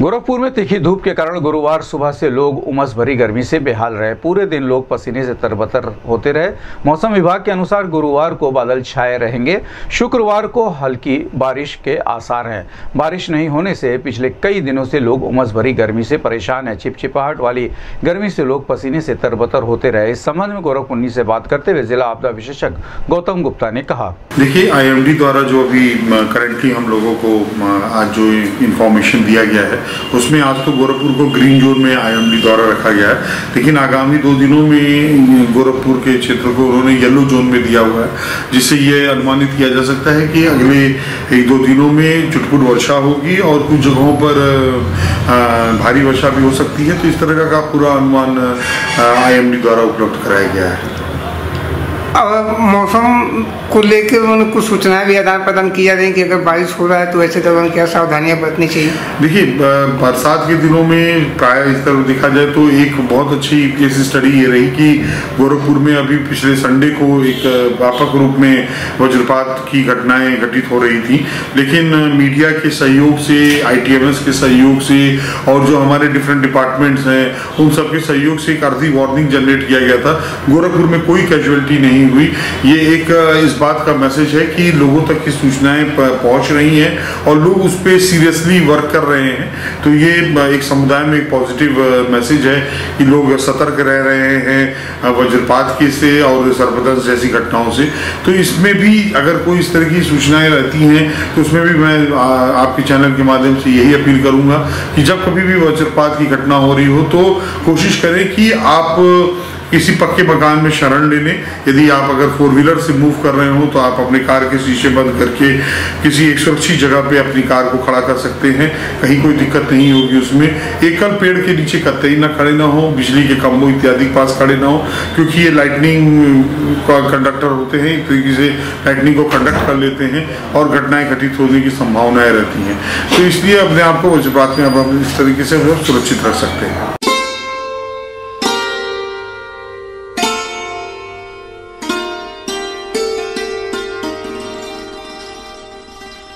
गोरखपुर में तीखी धूप के कारण गुरुवार सुबह से लोग उमस भरी गर्मी से बेहाल रहे। पूरे दिन लोग पसीने से तरबतर होते रहे। मौसम विभाग के अनुसार गुरुवार को बादल छाए रहेंगे। शुक्रवार को हल्की बारिश के आसार हैं। बारिश नहीं होने से पिछले कई दिनों से लोग उमस भरी गर्मी से परेशान हैं। चिपचिपाहट वाली गर्मी से लोग पसीने से तरबतर होते रहे। इस संबंध में गोरखपुन्नी से बात करते हुए जिला आपदा विशेषज्ञ गौतम गुप्ता ने कहा। देखिए आईएमडी द्वारा जो अभी करेंटली हम लोगों को आज जो इंफॉर्मेशन दिया गया है उसमें आज तो गोरखपुर को ग्रीन जोन में आईएमडी द्वारा रखा गया है। लेकिन आगामी दो दिनों में गोरखपुर के क्षेत्र को उन्होंने येलो जोन में दिया हुआ है, जिससे ये अनुमानित किया जा सकता है कि अगले एक दो दिनों में चुटपुट वर्षा होगी और कुछ जगहों पर भारी वर्षा भी हो सकती है। तो इस तरह का पूरा अनुमान आईएमडी द्वारा उपलब्ध कराया गया है। अब मौसम को लेकर उन्होंने कुछ सूचनाएँ भी आदान प्रदान की जा रही कि अगर बारिश हो रहा है तो ऐसे दौरान क्या सावधानियाँ बरतनी चाहिए? देखिए बरसात के दिनों में प्राय इस तरह देखा जाए तो एक बहुत अच्छी केस स्टडी ये रही कि गोरखपुर में अभी पिछले संडे को एक व्यापक रूप में वज्रपात की घटनाएँ घटित हो रही थी। लेकिन मीडिया के सहयोग से आई के सहयोग से और जो हमारे डिफरेंट डिपार्टमेंट्स हैं, उन सबके सहयोग से एक अर्धी वार्निंग जनरेट किया गया था। गोरखपुर में कोई कैजुअलिटी नहीं नहीं हुई। ये एक इस बात का मैसेज है कि लोगों तक की सूचनाएँ पहुँच रही हैं और लोग उस पर सीरियसली वर्क कर रहे हैं। तो ये एक समुदाय में एक पॉजिटिव मैसेज है कि लोग सतर्क रह रहे हैं वज्रपात के से और सर्पदंश जैसी घटनाओं से। तो इसमें भी अगर कोई इस तरह की सूचनाएँ रहती हैं तो उसमें भी मैं आपके चैनल के माध्यम से यही अपील करूँगा कि जब कभी भी वज्रपात की घटना हो रही हो तो कोशिश करें कि आप किसी पक्के मकान में शरण ले लें यदि आप अगर फोर व्हीलर से मूव कर रहे हो तो आप अपने कार के शीशे बंद करके किसी एक सुरक्षित जगह पे अपनी कार को खड़ा कर सकते हैं। कहीं कोई दिक्कत नहीं होगी उसमें। एकल पेड़ के नीचे कतई ना खड़े ना हो, बिजली के खम्भों इत्यादि के पास खड़े ना हो, क्योंकि ये लाइटनिंग का कंडक्टर होते हैं, एक तरीके से लाइटनिंग को कंडक्ट कर लेते हैं और घटनाएँ घटित होने की संभावनाएँ रहती हैं। तो इसलिए अपने आप को वज्रपात में अब इस तरीके से सुरक्षित रख सकते हैं।